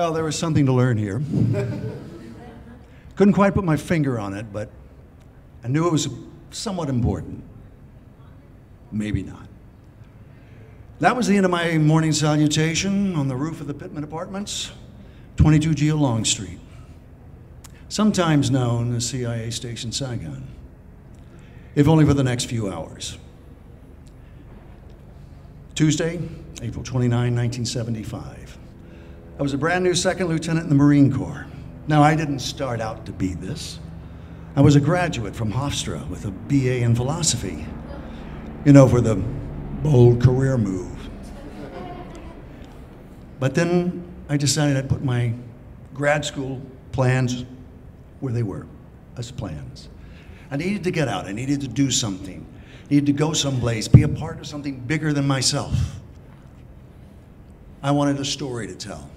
Well, there was something to learn here. Couldn't quite put my finger on it, but I knew it was somewhat important. Maybe not. That was the end of my morning salutation on the roof of the Pittman Apartments, 22 Gia Long Street, sometimes known as CIA Station Saigon, if only for the next few hours. Tuesday, April 29, 1975. I was a brand new second lieutenant in the Marine Corps. Now, I didn't start out to be this. I was a graduate from Hofstra with a BA in philosophy, you know, for the bold career move. But then I decided I'd put my grad school plans where they were, as plans. I needed to get out, I needed to do something, I needed to go someplace, be a part of something bigger than myself. I wanted a story to tell.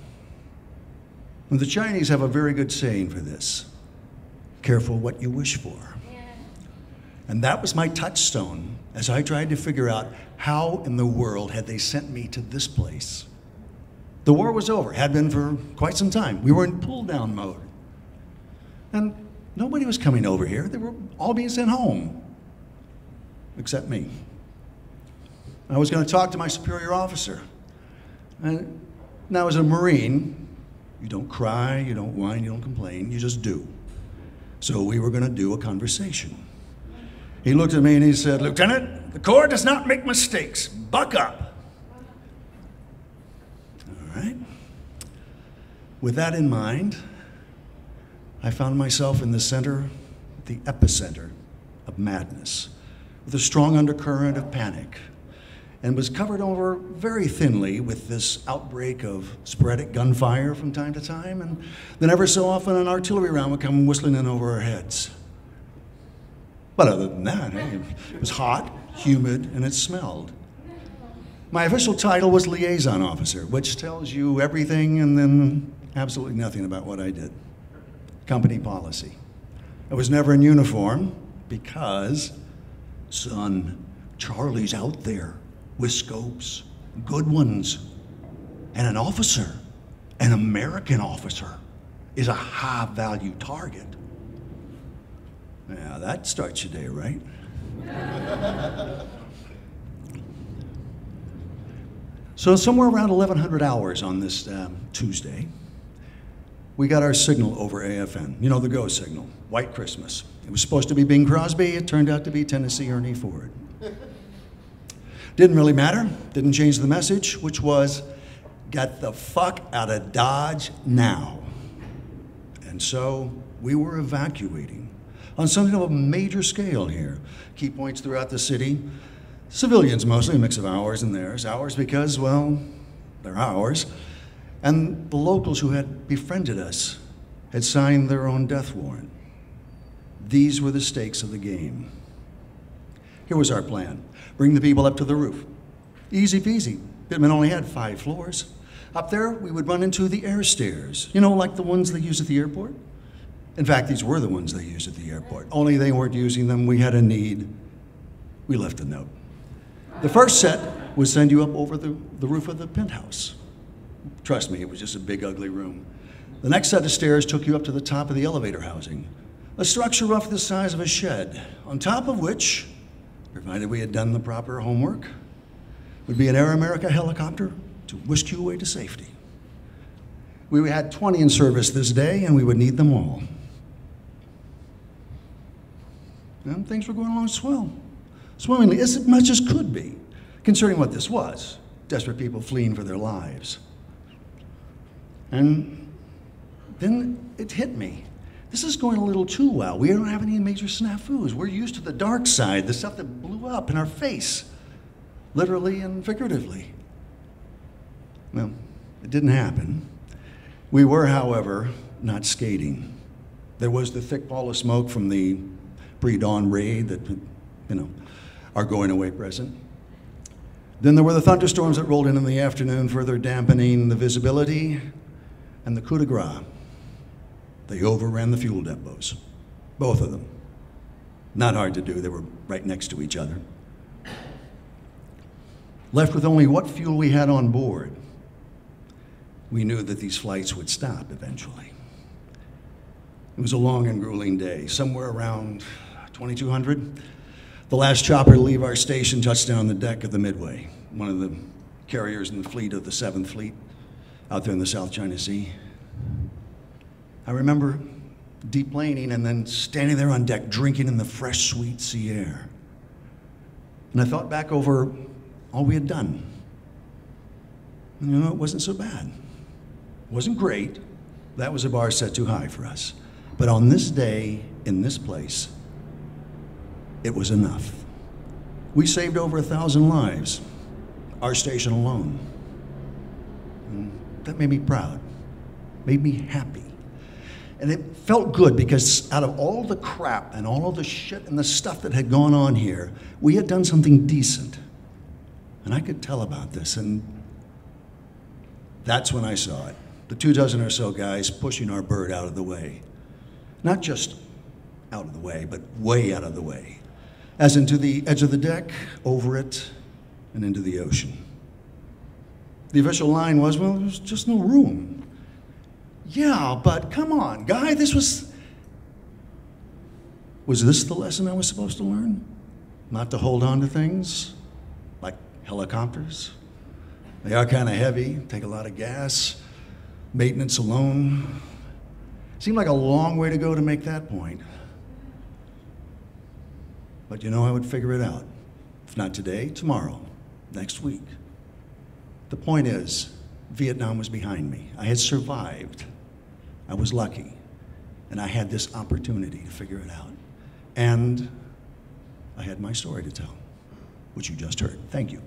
And the Chinese have a very good saying for this careful what you wish for. And that was my touchstone as I tried to figure out how in the world had they sent me to this place. The war was over, had been for quite some time. We were in pull down mode. And nobody was coming over here. They were all being sent home, except me. I was going to talk to my superior officer. And now, as a Marine, you don't cry, you don't whine, you don't complain, you just do. So we were going to do a conversation. He looked at me and he said, Lieutenant, the Corps does not make mistakes. Buck up. All right. With that in mind, I found myself in the center, the epicenter of madness, with a strong undercurrent of panic and was covered over very thinly with this outbreak of sporadic gunfire from time to time, and then ever so often an artillery round would come whistling in over our heads. But other than that, it was hot, humid, and it smelled. My official title was liaison officer, which tells you everything and then absolutely nothing about what I did. Company policy. I was never in uniform because, son, Charlie's out there with scopes, good ones. And an officer, an American officer, is a high value target. Now that starts your day, right? so, somewhere around 1100 hours on this um, Tuesday, we got our signal over AFN. You know, the go signal, White Christmas. It was supposed to be Bing Crosby, it turned out to be Tennessee Ernie Ford. Didn't really matter, didn't change the message, which was get the fuck out of Dodge now. And so we were evacuating on something of a major scale here. Key points throughout the city. Civilians mostly, a mix of ours and theirs. Ours because, well, they're ours. And the locals who had befriended us had signed their own death warrant. These were the stakes of the game. Here was our plan bring the people up to the roof. Easy peasy. Pittman only had five floors. Up there, we would run into the air stairs, you know, like the ones they use at the airport. In fact, these were the ones they used at the airport, only they weren't using them. We had a need. We left a note. The first set would send you up over the, the roof of the penthouse. Trust me, it was just a big, ugly room. The next set of stairs took you up to the top of the elevator housing, a structure roughly the size of a shed, on top of which provided we had done the proper homework, would be an Air America helicopter to whisk you away to safety. We had 20 in service this day, and we would need them all. And things were going along swell, swimmingly, as much as could be, considering what this was desperate people fleeing for their lives. And then it hit me this is going a little too well. We don't have any major snafus. We're used to the dark side, the stuff that blew up in our face, literally and figuratively. Well, it didn't happen. We were, however, not skating. There was the thick ball of smoke from the pre dawn raid that, you know, our going away present. Then there were the thunderstorms that rolled in in the afternoon, further dampening the visibility, and the coup de grace. They overran the fuel depots, both of them. Not hard to do, they were right next to each other. Left with only what fuel we had on board. we knew that these flights would stop eventually. It was a long and grueling day. Somewhere around 2200, the last chopper to leave our station touched down on the deck of the Midway, one of the carriers in the fleet of the 7th Fleet out there in the South China Sea. I remember deep deplaning and then standing there on deck drinking in the fresh, sweet sea air. And I thought back over all we had done. And you know, it wasn't so bad. It wasn't great. That was a bar set too high for us. But on this day, in this place, it was enough. We saved over a thousand lives, our station alone. And that made me proud, made me happy. And it felt good because out of all the crap and all of the shit and the stuff that had gone on here, we had done something decent. And I could tell about this. And that's when I saw it. The two dozen or so guys pushing our bird out of the way. Not just out of the way, but way out of the way. As into the edge of the deck, over it, and into the ocean. The official line was, well, there's just no room. Yeah, but come on, guy, this was. Was this the lesson I was supposed to learn? Not to hold on to things like helicopters? They are kind of heavy, take a lot of gas, maintenance alone. Seemed like a long way to go to make that point. But you know, I would figure it out. If not today, tomorrow, next week. The point is, Vietnam was behind me. I had survived. I was lucky. And I had this opportunity to figure it out. And I had my story to tell, which you just heard. Thank you.